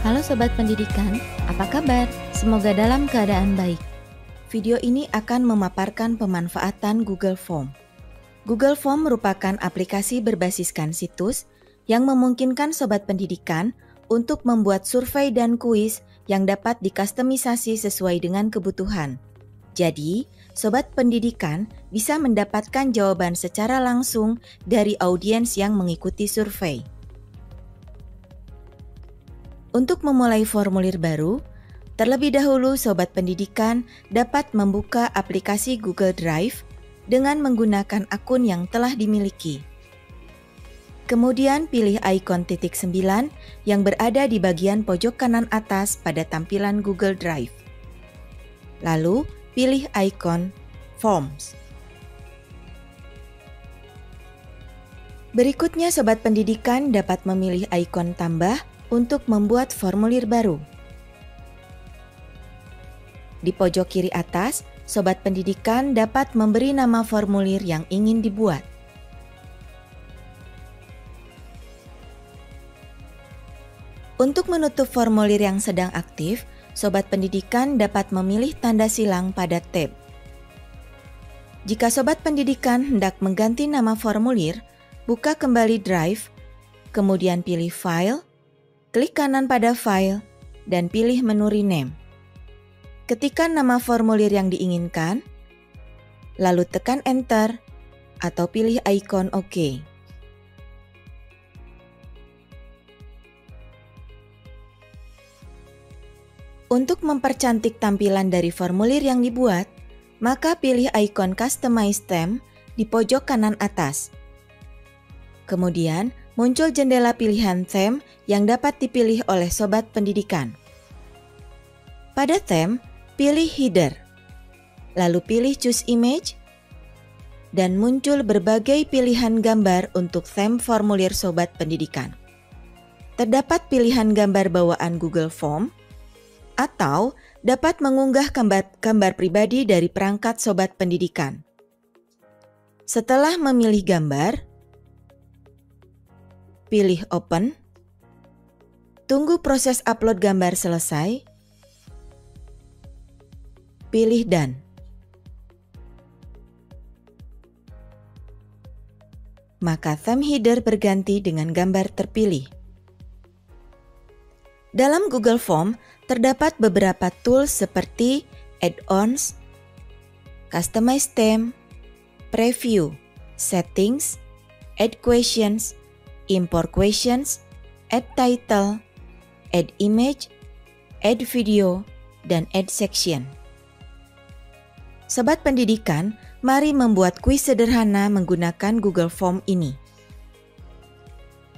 Halo Sobat Pendidikan, apa kabar? Semoga dalam keadaan baik. Video ini akan memaparkan pemanfaatan Google Form. Google Form merupakan aplikasi berbasiskan situs yang memungkinkan Sobat Pendidikan untuk membuat survei dan kuis yang dapat dikustomisasi sesuai dengan kebutuhan. Jadi, Sobat Pendidikan bisa mendapatkan jawaban secara langsung dari audiens yang mengikuti survei. Untuk memulai formulir baru, terlebih dahulu Sobat Pendidikan dapat membuka aplikasi Google Drive dengan menggunakan akun yang telah dimiliki. Kemudian pilih ikon titik 9 yang berada di bagian pojok kanan atas pada tampilan Google Drive. Lalu, pilih ikon Forms. Berikutnya, Sobat Pendidikan dapat memilih ikon tambah untuk membuat formulir baru. Di pojok kiri atas, Sobat Pendidikan dapat memberi nama formulir yang ingin dibuat. Untuk menutup formulir yang sedang aktif, Sobat Pendidikan dapat memilih tanda silang pada tab. Jika Sobat Pendidikan hendak mengganti nama formulir, buka kembali Drive, kemudian pilih File, Klik kanan pada file dan pilih menu rename. Ketikkan nama formulir yang diinginkan, lalu tekan enter atau pilih ikon OK. Untuk mempercantik tampilan dari formulir yang dibuat, maka pilih ikon Customize Theme di pojok kanan atas. Kemudian, muncul jendela pilihan theme yang dapat dipilih oleh sobat pendidikan. Pada theme, pilih header, lalu pilih choose image, dan muncul berbagai pilihan gambar untuk theme formulir sobat pendidikan. Terdapat pilihan gambar bawaan Google Form, atau dapat mengunggah gambar, gambar pribadi dari perangkat sobat pendidikan. Setelah memilih gambar, pilih Open, tunggu proses upload gambar selesai, pilih Done. Maka theme header berganti dengan gambar terpilih. Dalam Google Form terdapat beberapa tools seperti add-ons, customize theme, preview, settings, add questions, import questions, add title, add image, add video, dan add section. Sobat pendidikan, mari membuat kuis sederhana menggunakan Google Form ini.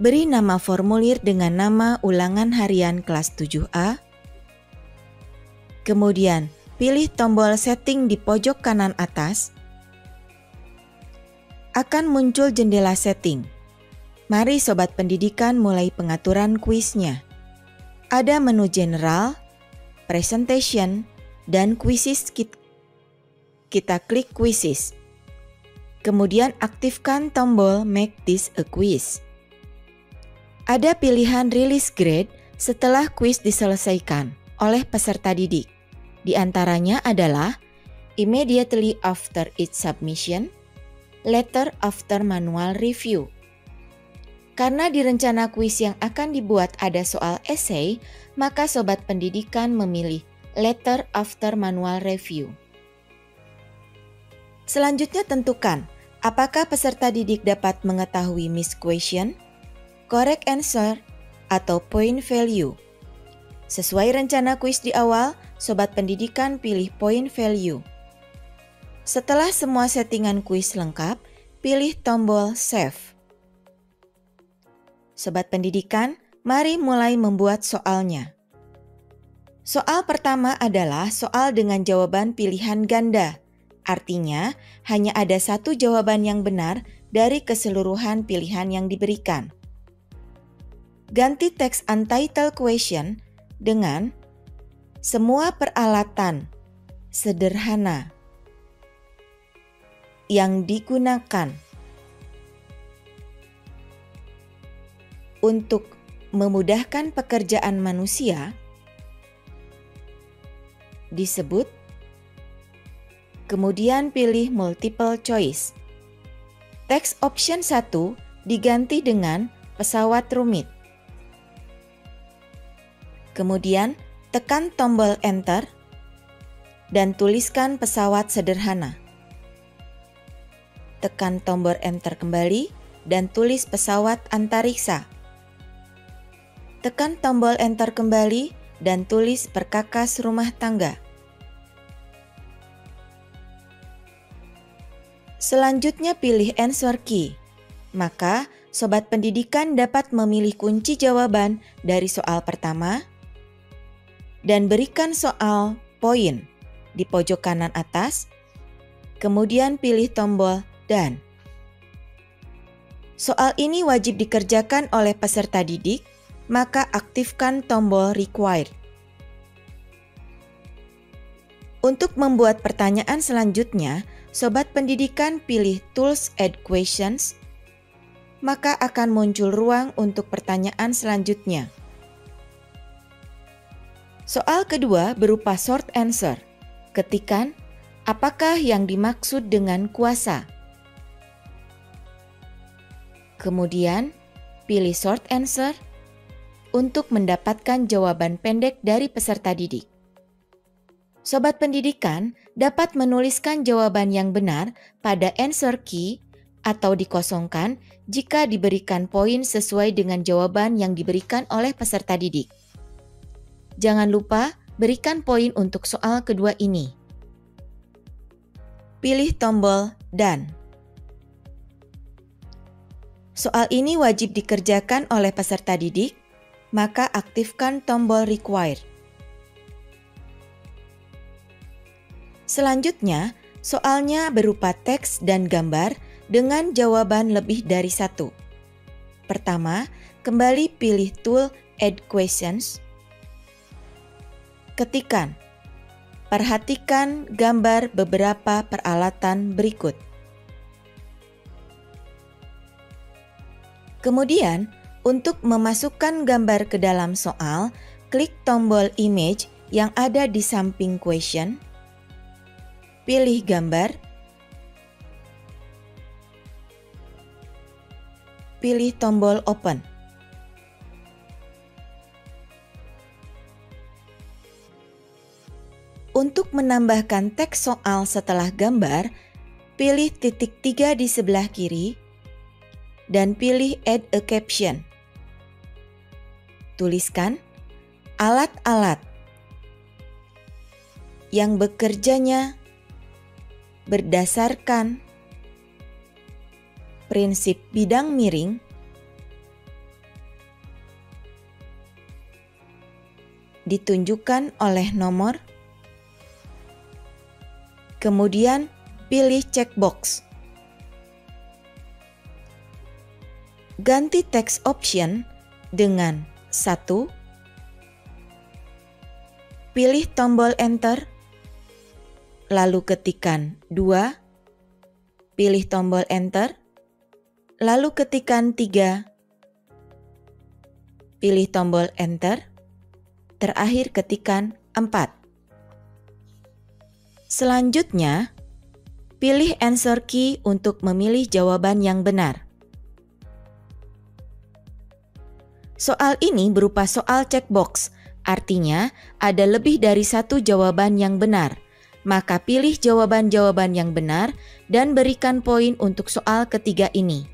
Beri nama formulir dengan nama ulangan harian kelas 7A. Kemudian, pilih tombol setting di pojok kanan atas. Akan muncul jendela setting. Mari Sobat Pendidikan mulai pengaturan kuisnya. Ada menu General, Presentation, dan Quizzes. Kita klik Quizzes. Kemudian aktifkan tombol Make this a quiz. Ada pilihan Release Grade setelah kuis diselesaikan oleh peserta didik. Di antaranya adalah Immediately after its submission, Letter after manual review, karena di rencana kuis yang akan dibuat ada soal essay, maka sobat pendidikan memilih letter after manual review. Selanjutnya tentukan apakah peserta didik dapat mengetahui miss question, correct answer, atau point value. Sesuai rencana kuis di awal, sobat pendidikan pilih point value. Setelah semua settingan kuis lengkap, pilih tombol save. Sobat pendidikan, mari mulai membuat soalnya. Soal pertama adalah soal dengan jawaban pilihan ganda. Artinya, hanya ada satu jawaban yang benar dari keseluruhan pilihan yang diberikan. Ganti teks untitled question dengan semua peralatan sederhana yang digunakan untuk memudahkan pekerjaan manusia disebut kemudian pilih multiple choice. Text option 1 diganti dengan pesawat rumit. Kemudian tekan tombol enter dan tuliskan pesawat sederhana. Tekan tombol enter kembali dan tulis pesawat antariksa. Tekan tombol enter kembali dan tulis perkakas rumah tangga. Selanjutnya pilih answer key. Maka, sobat pendidikan dapat memilih kunci jawaban dari soal pertama dan berikan soal poin di pojok kanan atas, kemudian pilih tombol dan. Soal ini wajib dikerjakan oleh peserta didik, maka aktifkan tombol required. Untuk membuat pertanyaan selanjutnya, Sobat pendidikan pilih Tools Add Questions, maka akan muncul ruang untuk pertanyaan selanjutnya. Soal kedua berupa short answer. Ketikan, apakah yang dimaksud dengan kuasa? Kemudian, pilih short answer untuk mendapatkan jawaban pendek dari peserta didik. Sobat pendidikan dapat menuliskan jawaban yang benar pada answer key atau dikosongkan jika diberikan poin sesuai dengan jawaban yang diberikan oleh peserta didik. Jangan lupa berikan poin untuk soal kedua ini. Pilih tombol "Dan". Soal ini wajib dikerjakan oleh peserta didik, maka aktifkan tombol "Required". Selanjutnya, soalnya berupa teks dan gambar dengan jawaban lebih dari satu. Pertama, kembali pilih tool Add Questions. Ketikan. Perhatikan gambar beberapa peralatan berikut. Kemudian, untuk memasukkan gambar ke dalam soal, klik tombol image yang ada di samping question pilih gambar, pilih tombol open. Untuk menambahkan teks soal setelah gambar, pilih titik tiga di sebelah kiri dan pilih Add a Caption. Tuliskan alat-alat yang bekerjanya berdasarkan prinsip bidang miring ditunjukkan oleh nomor, kemudian pilih checkbox. Ganti text option dengan satu. Pilih tombol enter lalu ketikan 2, pilih tombol enter, lalu ketikan 3, pilih tombol enter, terakhir ketikan 4. Selanjutnya, pilih answer key untuk memilih jawaban yang benar. Soal ini berupa soal checkbox, artinya ada lebih dari satu jawaban yang benar maka pilih jawaban-jawaban yang benar dan berikan poin untuk soal ketiga ini.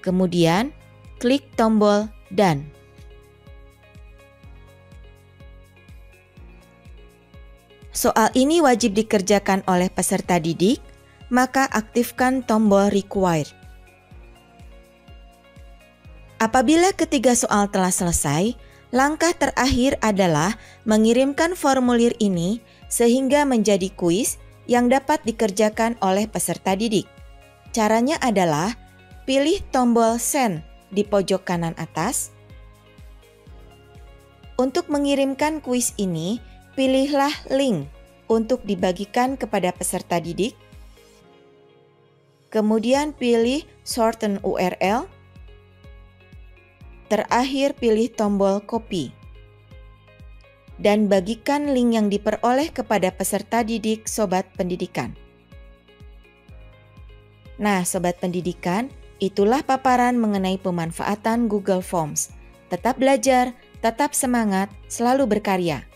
Kemudian, klik tombol "Dan". Soal ini wajib dikerjakan oleh peserta didik, maka aktifkan tombol "Required". Apabila ketiga soal telah selesai, langkah terakhir adalah mengirimkan formulir ini sehingga menjadi kuis yang dapat dikerjakan oleh peserta didik. Caranya adalah pilih tombol send di pojok kanan atas. Untuk mengirimkan kuis ini, pilihlah link untuk dibagikan kepada peserta didik. Kemudian pilih shorten URL. Terakhir pilih tombol copy. Dan bagikan link yang diperoleh kepada peserta didik Sobat Pendidikan. Nah, Sobat Pendidikan, itulah paparan mengenai pemanfaatan Google Forms. Tetap belajar, tetap semangat, selalu berkarya.